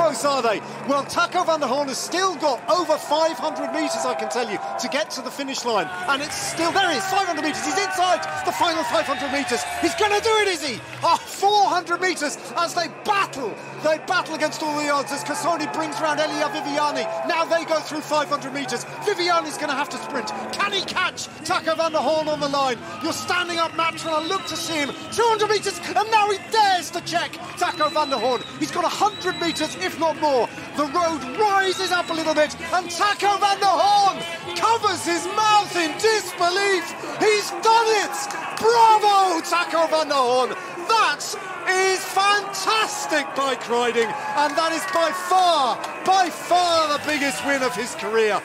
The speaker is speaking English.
close are they? Well, Taco van der Hoorn has still got over 500 metres, I can tell you, to get to the finish line. And it's still, there he is, 500 metres. He's inside the final 500 metres. He's going to do it, is he? Ah, oh, 400 metres as they battle. They battle against all the odds as Consonni brings round Elia Viviani. Now they go through 500 metres. Viviani's going to have to sprint. He catch Taco van der Hoorn on the line? You're standing up, Matron. I look to see him. 200 metres, and now he dares to check Taco van der Hoorn. He's got 100 metres, if not more. The road rises up a little bit, and Taco van der Hoorn covers his mouth in disbelief. He's done it! Bravo, Taco van der Hoorn! That is fantastic bike riding, and that is by far, by far the biggest win of his career.